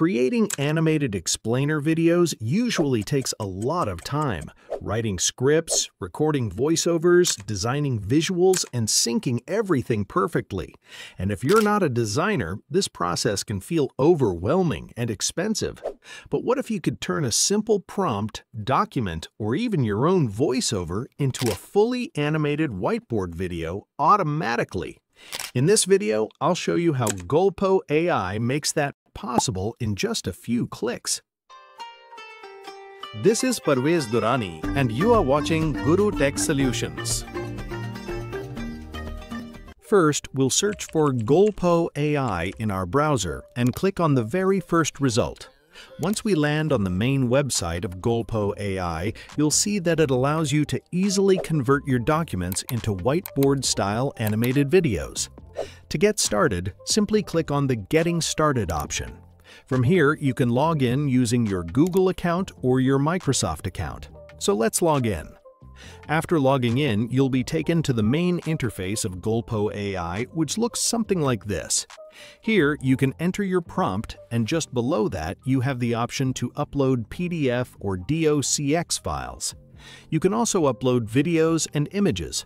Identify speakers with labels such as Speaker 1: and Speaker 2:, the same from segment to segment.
Speaker 1: Creating animated explainer videos usually takes a lot of time. Writing scripts, recording voiceovers, designing visuals, and syncing everything perfectly. And if you're not a designer, this process can feel overwhelming and expensive. But what if you could turn a simple prompt, document, or even your own voiceover into a fully animated whiteboard video automatically? In this video, I'll show you how Golpo AI makes that possible in just a few clicks.
Speaker 2: This is Pervaiz Durrani and you are watching Gurru Tech Solutions.
Speaker 1: First, we'll search for Golpo AI in our browser and click on the very first result. Once we land on the main website of Golpo AI, you'll see that it allows you to easily convert your documents into whiteboard-style animated videos. To get started, simply click on the Getting Started option. From here, you can log in using your Google account or your Microsoft account. So let's log in. After logging in, you'll be taken to the main interface of Golpo AI, which looks something like this. Here, you can enter your prompt, and just below that, you have the option to upload PDF or DOCX files. You can also upload videos and images,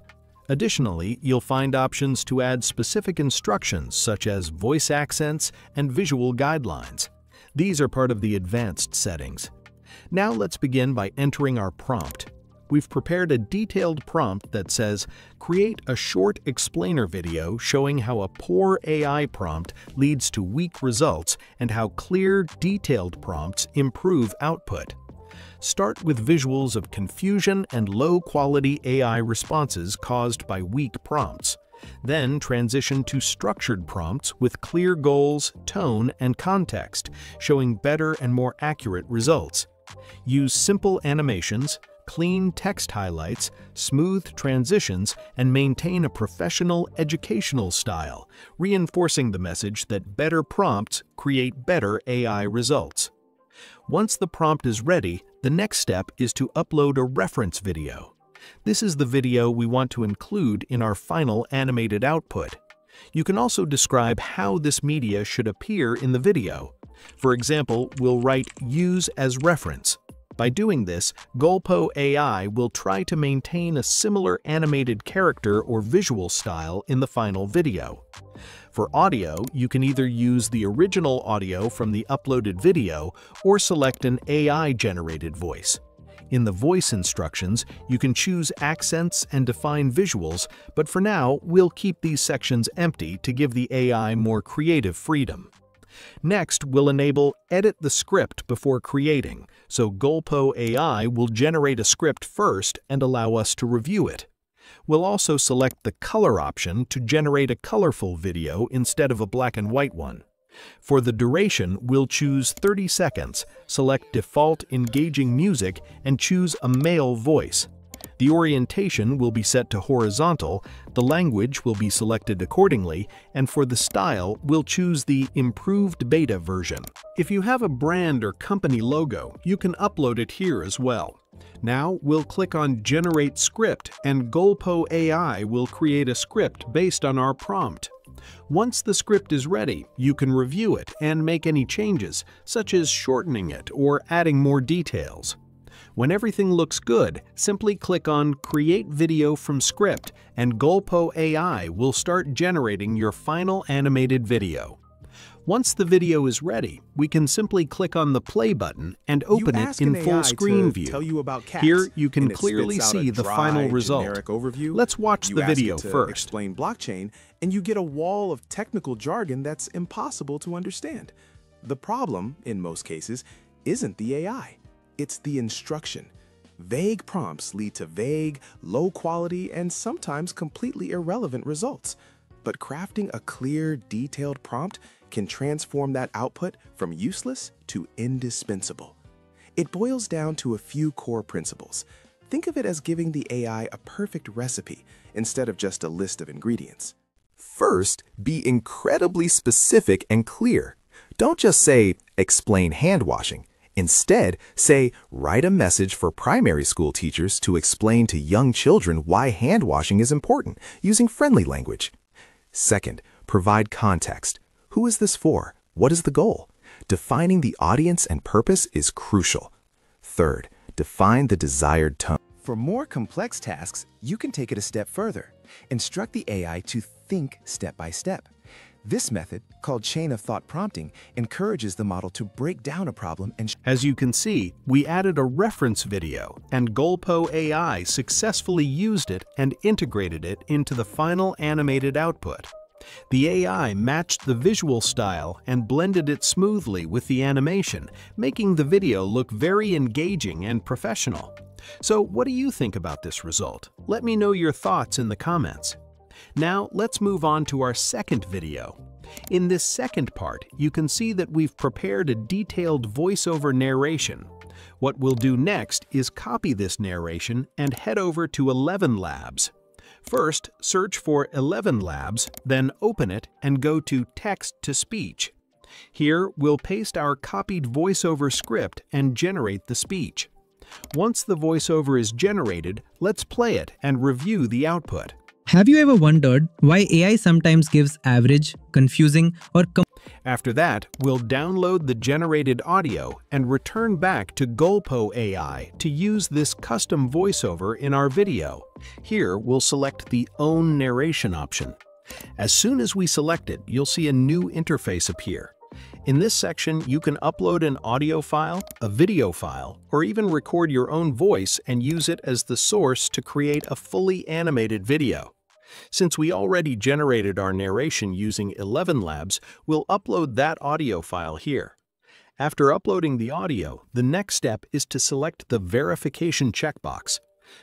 Speaker 1: Additionally, you'll find options to add specific instructions such as voice accents and visual guidelines. These are part of the advanced settings. Now let's begin by entering our prompt. We've prepared a detailed prompt that says, create a short explainer video showing how a poor AI prompt leads to weak results and how clear, detailed prompts improve output. Start with visuals of confusion and low-quality AI responses caused by weak prompts. Then transition to structured prompts with clear goals, tone, and context, showing better and more accurate results. Use simple animations, clean text highlights, smooth transitions, and maintain a professional educational style, reinforcing the message that better prompts create better AI results. Once the prompt is ready, the next step is to upload a reference video. This is the video we want to include in our final animated output. You can also describe how this media should appear in the video. For example, we'll write Use as reference. By doing this, Golpo AI will try to maintain a similar animated character or visual style in the final video. For audio, you can either use the original audio from the uploaded video or select an AI-generated voice. In the voice instructions, you can choose accents and define visuals, but for now, we'll keep these sections empty to give the AI more creative freedom. Next, we'll enable Edit the script before creating, so Golpo AI will generate a script first and allow us to review it. We'll also select the color option to generate a colorful video instead of a black and white one. For the duration, we'll choose 30 seconds, select Default Engaging Music, and choose a male voice. The orientation will be set to horizontal, the language will be selected accordingly, and for the style, we'll choose the Improved Beta version. If you have a brand or company logo, you can upload it here as well. Now we'll click on Generate Script and Golpo AI will create a script based on our prompt. Once the script is ready, you can review it and make any changes, such as shortening it or adding more details. When everything looks good, simply click on Create Video from Script and Golpo AI will start generating your final animated video. Once the video is ready, we can simply click on the play button and open it in full screen view.
Speaker 3: Cats,
Speaker 1: Here you can clearly see the final result.
Speaker 3: Overview.
Speaker 1: Let's watch
Speaker 3: you
Speaker 1: the video
Speaker 3: to
Speaker 1: first.
Speaker 3: Explain blockchain and you get a wall of technical jargon that's impossible to understand. The problem, in most cases, isn't the AI. It's the instruction. Vague prompts lead to vague, low quality, and sometimes completely irrelevant results. But crafting a clear, detailed prompt can transform that output from useless to indispensable. It boils down to a few core principles. Think of it as giving the AI a perfect recipe instead of just a list of ingredients.
Speaker 4: First, be incredibly specific and clear. Don't just say, explain hand washing. Instead, say, write a message for primary school teachers to explain to young children why hand washing is important using friendly language. Second, provide context. Who is this for? What is the goal? defining the audience and purpose is crucial. Third, define the desired tone.
Speaker 5: For more complex tasks, you can take it a step further. Instruct the AI to think step by step. This method, called chain of thought prompting, encourages the model to break down a problem and
Speaker 1: As you can see, we added a reference video, and Golpo AI successfully used it and integrated it into the final animated output. The AI matched the visual style and blended it smoothly with the animation, making the video look very engaging and professional. So what do you think about this result? Let me know your thoughts in the comments. Now let's move on to our second video. In this second part, you can see that we've prepared a detailed voiceover narration. What we'll do next is copy this narration and head over to Eleven Labs. First, search for Eleven Labs, then open it and go to Text to Speech. Here, we'll paste our copied voiceover script and generate the speech. Once the voiceover is generated, let's play it and review the output.
Speaker 6: Have you ever wondered why AI sometimes gives average, confusing, or
Speaker 1: After that, we'll download the generated audio and return back to Golpo AI to use this custom voiceover in our video. Here, we'll select the Own Narration option. As soon as we select it, you'll see a new interface appear. In this section, you can upload an audio file, a video file, or even record your own voice and use it as the source to create a fully animated video. Since we already generated our narration using Eleven Labs, we'll upload that audio file here. After uploading the audio, the next step is to select the verification checkbox.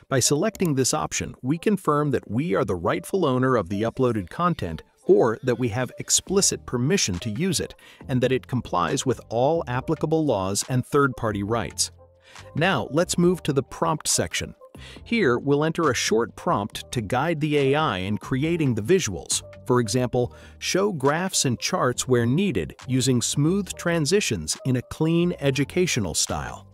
Speaker 1: By selecting this option, we confirm that we are the rightful owner of the uploaded content or that we have explicit permission to use it and that it complies with all applicable laws and third-party rights. Now, let's move to the prompt section. Here, we'll enter a short prompt to guide the AI in creating the visuals. For example, show graphs and charts where needed using smooth transitions in a clean educational style.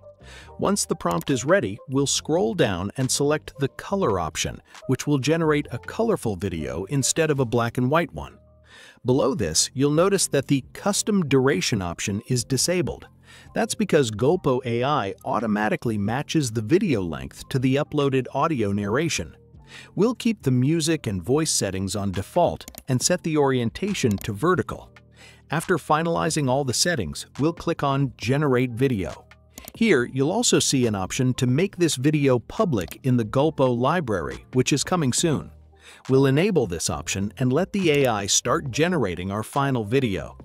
Speaker 1: Once the prompt is ready, we'll scroll down and select the Color option, which will generate a colorful video instead of a black and white one. Below this, you'll notice that the Custom Duration option is disabled. That's because Golpo AI automatically matches the video length to the uploaded audio narration. We'll keep the music and voice settings on default and set the orientation to vertical. After finalizing all the settings, we'll click on Generate Video. Here, you'll also see an option to make this video public in the Golpo library, which is coming soon. We'll enable this option and let the AI start generating our final video.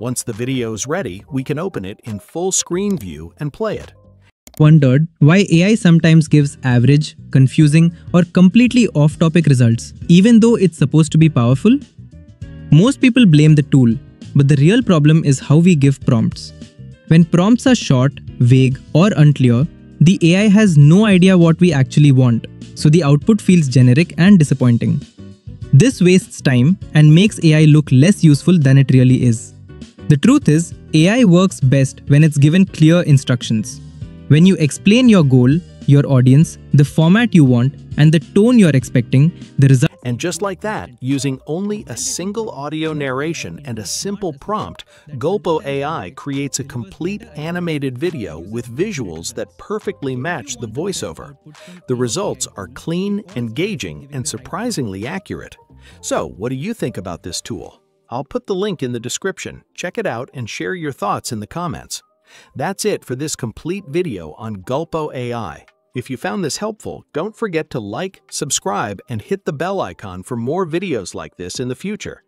Speaker 1: Once the video is ready, we can open it in full screen view and play it.
Speaker 6: wondered why AI sometimes gives average, confusing, or completely off topic results, even though it's supposed to be powerful? Most people blame the tool, but the real problem is how we give prompts. When prompts are short, vague, or unclear, the AI has no idea what we actually want, so the output feels generic and disappointing. This wastes time and makes AI look less useful than it really is. The truth is, AI works best when it's given clear instructions. When you explain your goal, your audience, the format you want, and the tone you're expecting, the result
Speaker 1: And just like that, using only a single audio narration and a simple prompt, Golpo AI creates a complete animated video with visuals that perfectly match the voiceover. The results are clean, engaging, and surprisingly accurate. So, what do you think about this tool? I'll put the link in the description. Check it out and share your thoughts in the comments. That's it for this complete video on Golpo AI. If you found this helpful, don't forget to like, subscribe, and hit the bell icon for more videos like this in the future.